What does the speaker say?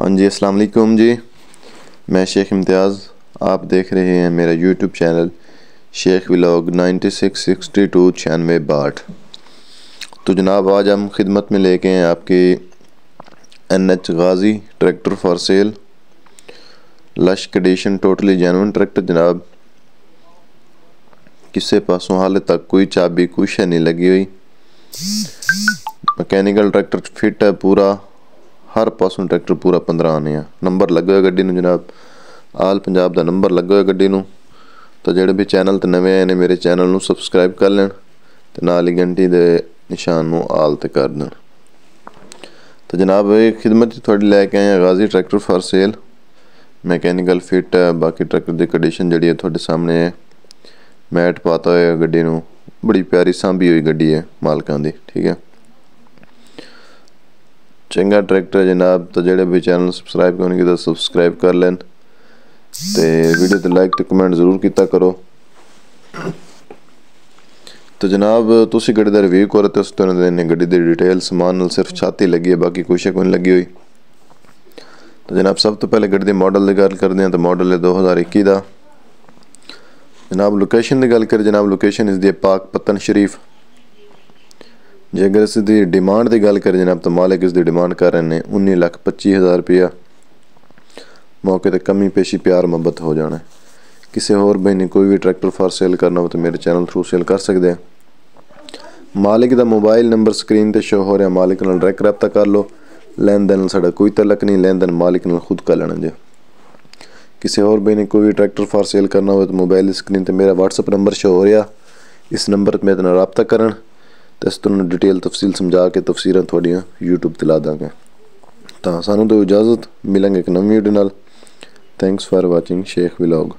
हाँ जी असलम जी। मैं शेख इम्तियाज़, आप देख रहे हैं मेरा यूट्यूब चैनल शेख व्लॉग 9662 छियानवे बाट तो जनाब, आज हम खिदमत में लेके हैं आपके N H Ghazi tractor for sale lush condition totally genuine tractor जनाब, किससे पासों हाल तक कोई चाबी कुछ नहीं लगी हुई। मैकेनिकल ट्रैक्टर फिट है पूरा। ਹਰ ਪਾਸੋਂ ਟਰੈਕਟਰ ਪੂਰਾ 15 ਆਨੇ ਆ। ਨੰਬਰ ਲੱਗਾ ਹੋਇਆ ਗੱਡੀ ਨੂੰ ਜਨਾਬ। ਆਲ ਪੰਜਾਬ ਦਾ ਨੰਬਰ ਲੱਗਾ ਹੋਇਆ ਗੱਡੀ ਨੂੰ। ਤਾਂ ਜਿਹੜੇ ਵੀ ਚੈਨਲ ਤੇ ਨਵੇਂ ਆਏ ਨੇ, ਮੇਰੇ ਚੈਨਲ ਨੂੰ ਸਬਸਕ੍ਰਾਈਬ ਕਰ ਲੈਣ ਤੇ ਨਾਲ ਹੀ ਘੰਟੀ ਦੇ ਨਿਸ਼ਾਨ ਨੂੰ ਆਲ ਤੇ ਕਰ ਦੇਣ। ਤਾਂ ਜਨਾਬ, ਇਹ ਖਿਦਮਤ ਤੁਹਾਡੀ ਲੈ ਕੇ ਆਏ ਆ Ghazi tractor for sale. Mechanical fit ਹੈ, ਬਾਕੀ ਟਰੈਕਟਰ ਦੀ ਕੰਡੀਸ਼ਨ ਜਿਹੜੀ ਹੈ ਤੁਹਾਡੇ ਸਾਹਮਣੇ ਹੈ। ਮੈਟ ਪਾਤਾ ਹੋਇਆ ਗੱਡੀ ਨੂੰ। ਬੜੀ ਪਿਆਰੀ ਸਾਂਭੀ ਹੋਈ ਗੱਡੀ ਹੈ ਮਾਲਕਾਂ ਦੀ, ਠੀਕ ਹੈ। ਚੰਗਾ ਟਰੈਕਟਰ ਜਨਾਬ, ਤਾਂ ਜਿਹੜੇ ਵੀ ਚੈਨਲ ਸਬਸਕ੍ਰਾਈਬ ਕਰਨਗੇ ਤਾਂ ਸਬਸਕ੍ਰਾਈਬ ਕਰ ਲੈਣ। ਤੇ ਵੀਡੀਓ ਤੇ ਲਾਈਕ ਤੇ ਕਮੈਂਟ ਜ਼ਰੂਰ ਕੀਤਾ ਕਰੋ। ਤਾਂ ਜਨਾਬ, ਤੁਸੀਂ ਗੱਡੀ ਦਾ ਰਿਵਿਊ ਕਰੋ ਤੇ ਉਸ ਤੋਂ ਨੇ ਗੱਡੀ ਦੀ ਡਿਟੇਲ ਸਮਾਨ ਨਾਲ ਸਿਰਫ ਛਾਤੀ ਲੱਗੀ ਹੈ, ਬਾਕੀ ਕੁਛ ਕੋਈ ਨਹੀਂ ਲੱਗੀ ਹੋਈ। ਤਾਂ ਜਨਾਬ, ਸਭ ਤੋਂ ਪਹਿਲੇ ਗੱਡੀ ਦੇ ਮਾਡਲ ਦੀ ਗੱਲ ਕਰਦੇ ਹਾਂ, ਤਾਂ ਮਾਡਲ ਹੈ 2021 ਦਾ। ਜਨਾਬ ਲੋਕੇਸ਼ਨ ਦੀ ਗੱਲ ਕਰੀਏ, ਜਨਾਬ ਲੋਕੇਸ਼ਨ ਇਸ ਦੀ ਪਾਕ ਪਤਨ ਸ਼ਰੀਫ ਜੇ ਅਗਰ ਅਸੀਂ ਦੀ ਡਿਮਾਂਡ ਦੀ ਗੱਲ ਕਰੀਏ ਜਨਾਬ, ਤਾਂ ਮਾਲਕ ਇਸ ਦੀ ਡਿਮਾਂਡ ਕਰ ਰਹੇ ਨੇ 19 ਲੱਖ 25000 ਰੁਪਇਆ। ਮੌਕੇ ਤੇ ਕਮੀ ਪੇਸ਼ੀ ਪਿਆਰ ਮੁਹੱਬਤ ਹੋ ਜਾਣਾ ਕਿਸੇ ਹੋਰ ਬਈ ਨੇ ਕੋਈ ਵੀ ਟਰੈਕਟਰ ਫਾਰ ਸੇਲ ਕਰਨਾ ਹੋਵੇ ਤਾਂ ਮੇਰੇ ਚੈਨਲ ਥਰੂ ਸੇਲ ਕਰ ਸਕਦੇ ਆ। ਮਾਲਕ ਦਾ ਮੋਬਾਈਲ ਨੰਬਰ ਸਕਰੀਨ ਤੇ ਸ਼ੋ ਹੋ ਰਿਹਾ, ਮਾਲਕ ਨਾਲ ਡਾਇਰੈਕਟ ਰਾਬਤਾ ਕਰ ਲਓ। ਲੈਣ ਦੇਣ ਨਾਲ ਸਾਡਾ ਕੋਈ ਤਲਕ ਨਹੀਂ ਲੈਣ ਦੇਣ ਮਾਲਕ ਨਾਲ ਖੁਦ ਕਰ ਲੈਣਾ ਜੇ। ਕਿਸੇ ਹੋਰ ਬਈ ਨੇ ਕੋਈ ਵੀ ਟਰੈਕਟਰ ਫਾਰ ਸੇਲ ਕਰਨਾ ਹੋਵੇ ਤਾਂ ਮੋਬਾਈਲ ਸਕਰੀਨ ਤੇ ਮੇਰਾ WhatsApp ਨੰਬਰ ਸ਼ੋ ਹੋ ਰਿਹਾ। ਇਸ ਨੰਬਰ ਤੇ ਮੇਰੇ ਨਾਲ ਰਾਬਤਾ ਕਰਨ। ਤੇ ਅਸੀਂ ਤੁਹਾਨੂੰ ਡਿਟੇਲ ਤਫਸੀਲ ਸਮਝਾ ਕੇ ਤਫਸੀਰਾਂ ਤੁਹਾਡੀਆਂ YouTube ਤੇ ਲਾ ਦਾਂਗੇ। ਤਾਂ ਸਾਨੂੰ ਦਿਓ ਇਜਾਜ਼ਤ, ਮਿਲਾਂਗੇ ਇੱਕ ਨਵੀਂ ਵੀਡੀਓ ਨਾਲ। Thanks for watching Sheikh vlog